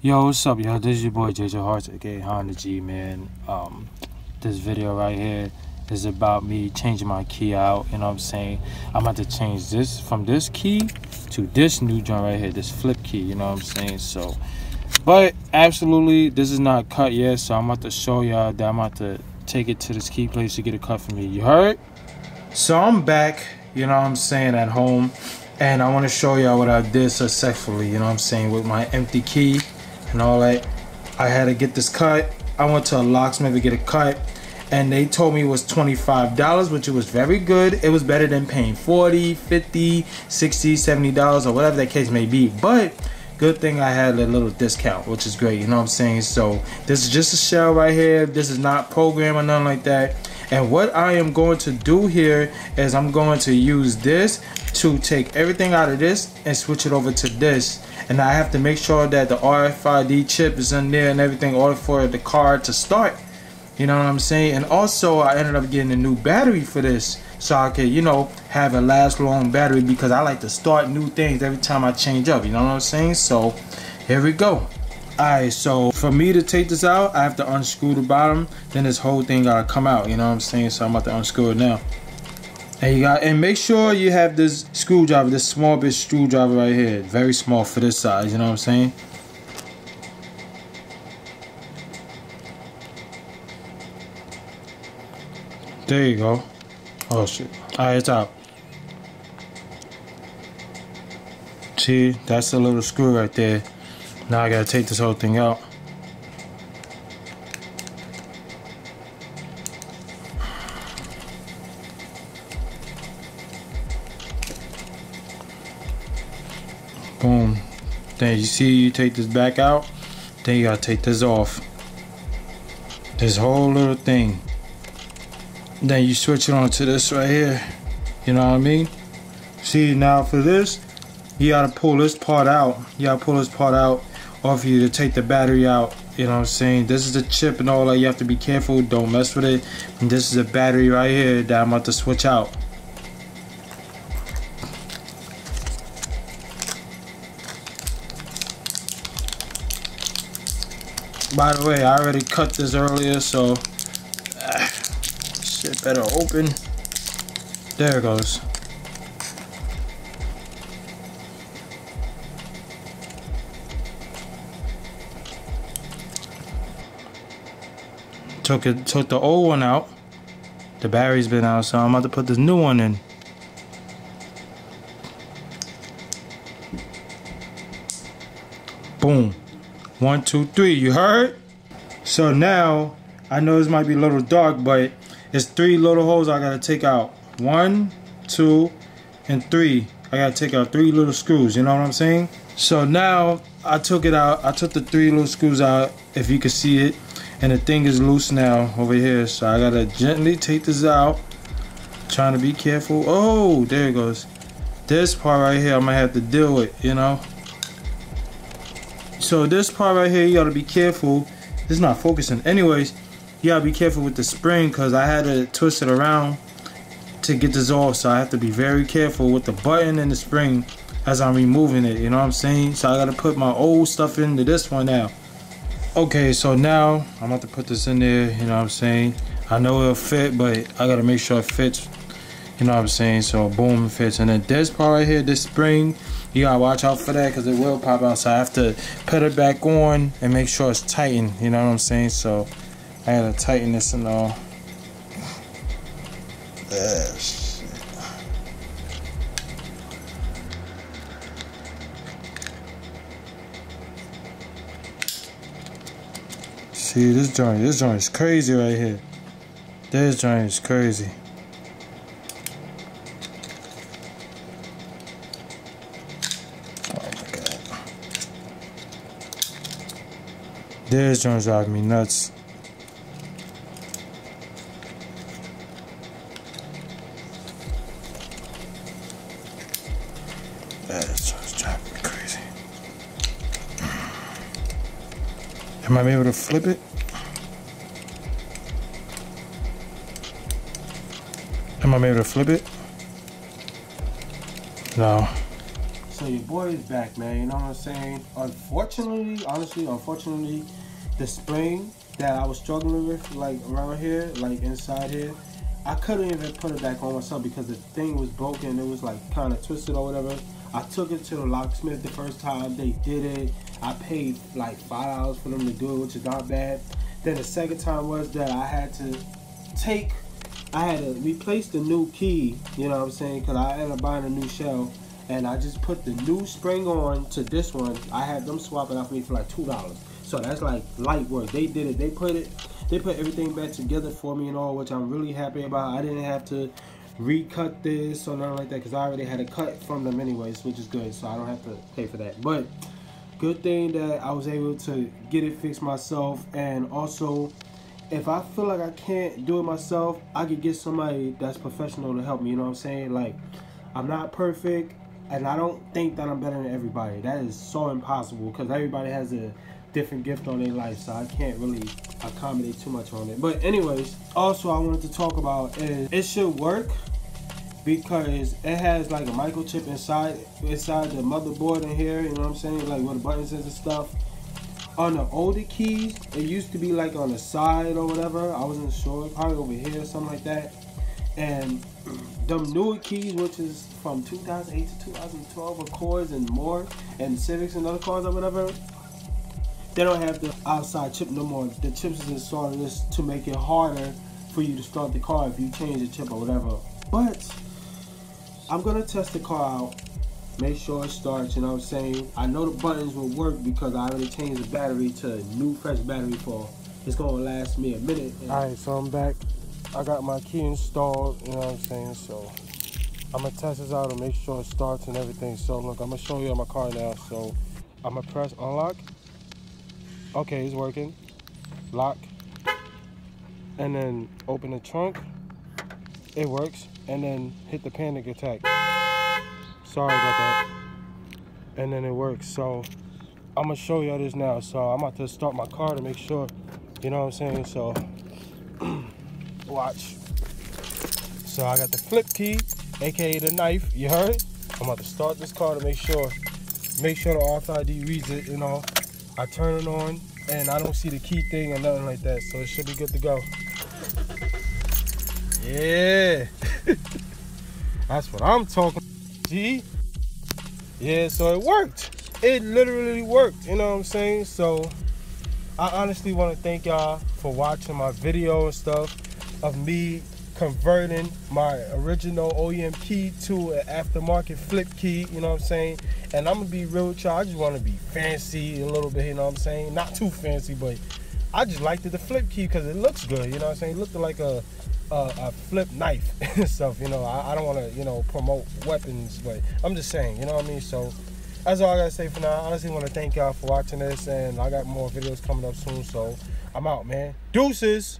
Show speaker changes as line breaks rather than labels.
Yo, what's up, y'all? This is your boy JJ Hearts, aka Honda G, man. Um, this video right here is about me changing my key out. You know what I'm saying? I'm about to change this from this key to this new joint right here, this flip key. You know what I'm saying? So, but absolutely, this is not cut yet. So I'm about to show y'all that I'm about to take it to this key place to get a cut for me. You heard? So I'm back. You know what I'm saying at home. And I want to show y'all what I did successfully, you know what I'm saying, with my empty key and all that. I had to get this cut. I went to a locksmith to get a cut and they told me it was $25, which it was very good. It was better than paying 40, 50, 60, 70 dollars or whatever that case may be. But good thing I had a little discount, which is great, you know what I'm saying? So this is just a shell right here. This is not program or nothing like that. And what I am going to do here is I'm going to use this to take everything out of this and switch it over to this and I have to make sure that the RFID chip is in there and everything in order for the car to start you know what I'm saying and also I ended up getting a new battery for this so I could you know have a last long battery because I like to start new things every time I change up you know what I'm saying so here we go Alright, so for me to take this out, I have to unscrew the bottom. Then this whole thing gotta come out, you know what I'm saying? So I'm about to unscrew it now. And you got and make sure you have this screwdriver, this small bit screwdriver right here. Very small for this size, you know what I'm saying? There you go. Oh shit. Alright, it's out. See, that's the little screw right there. Now I gotta take this whole thing out. Then you see you take this back out. Then you gotta take this off. This whole little thing. Then you switch it on to this right here. You know what I mean? See now for this, you gotta pull this part out. You gotta pull this part out off you to take the battery out. You know what I'm saying? This is the chip and all that. You have to be careful. Don't mess with it. And this is a battery right here that I'm about to switch out. By the way, I already cut this earlier, so uh, shit better open. There it goes. Took it, took the old one out. The battery's been out, so I'm about to put this new one in. Boom. One, two, three. You heard? So now, I know this might be a little dark, but it's three little holes I gotta take out. One, two, and three. I gotta take out three little screws, you know what I'm saying? So now, I took it out. I took the three little screws out, if you can see it. And the thing is loose now over here. So I gotta gently take this out. Trying to be careful. Oh, there it goes. This part right here, I'm gonna have to deal with, you know? So this part right here, you gotta be careful. It's not focusing. Anyways, you gotta be careful with the spring because I had to twist it around to get this off. So I have to be very careful with the button and the spring as I'm removing it. You know what I'm saying? So I gotta put my old stuff into this one now. Okay, so now I'm about to put this in there. You know what I'm saying? I know it'll fit, but I gotta make sure it fits. You know what I'm saying? So boom, fits. And then this part right here, this spring, you gotta watch out for that because it will pop out. So I have to put it back on and make sure it's tightened. You know what I'm saying? So I gotta tighten this and all. Yes. See this joint, this joint is crazy right here. This joint is crazy. This joint's driving me nuts. This joint's driving me crazy. Mm. Am I able to flip it? Am I able to flip it? No. So your boy is back, man. You know what I'm saying? Unfortunately, honestly, unfortunately, the spring that I was struggling with, like around here, like inside here, I couldn't even put it back on myself because the thing was broken. It was like kind of twisted or whatever. I took it to the locksmith the first time. They did it. I paid like five dollars for them to do it, which is not bad. Then the second time was that I had to take, I had to replace the new key. You know what I'm saying? Because I ended up buying a new shell and I just put the new spring on to this one. I had them swap it out for me for like two dollars. So that's like light work. They did it. They put it. They put everything back together for me and all, which I'm really happy about. I didn't have to recut this or nothing like that because I already had a cut from them anyways, which is good. So I don't have to pay for that. But good thing that I was able to get it fixed myself and also if I feel like I can't do it myself, I could get somebody that's professional to help me, you know what I'm saying? Like I'm not perfect and I don't think that I'm better than everybody. That is so impossible because everybody has a different gift on their life, so I can't really accommodate too much on it. But anyways, also I wanted to talk about is it should work because it has like a microchip inside inside the motherboard in here, you know what I'm saying? Like where the buttons is and stuff. On the older keys, it used to be like on the side or whatever. I wasn't sure, probably over here, something like that. And them newer keys, which is from 2008 to 2012 Accords and more, and Civics and other cars or whatever, they don't have the outside chip no more. The chips is installed this to make it harder for you to start the car if you change the chip or whatever. But I'm gonna test the car out, make sure it starts, you know what I'm saying? I know the buttons will work because I already changed the battery to a new fresh battery for it's gonna last me a minute. Alright, so I'm back. I got my key installed, you know what I'm saying? So I'm gonna test this out and make sure it starts and everything. So look, I'm gonna show you my car now. So I'm gonna press unlock. Okay, it's working. Lock. And then open the trunk. It works. And then hit the panic attack. Sorry about that. And then it works. So I'm gonna show y'all this now. So I'm about to start my car to make sure, you know what I'm saying? So Watch. So I got the flip key, aka the knife. You heard? I'm about to start this car to make sure, make sure the RFID reads it. You know, I turn it on and I don't see the key thing or nothing like that, so it should be good to go. Yeah, that's what I'm talking. See? Yeah, so it worked. It literally worked. You know what I'm saying? So I honestly want to thank y'all for watching my video and stuff of me converting my original OEM key to an aftermarket flip key, you know what I'm saying? And I'm gonna be real with y'all, I just wanna be fancy a little bit, you know what I'm saying? Not too fancy, but I just liked it, the flip key because it looks good, you know what I'm saying? It looked like a, a, a flip knife and stuff, you know? I, I don't wanna, you know, promote weapons, but I'm just saying, you know what I mean? So that's all I gotta say for now. I honestly wanna thank y'all for watching this and I got more videos coming up soon, so I'm out, man. Deuces!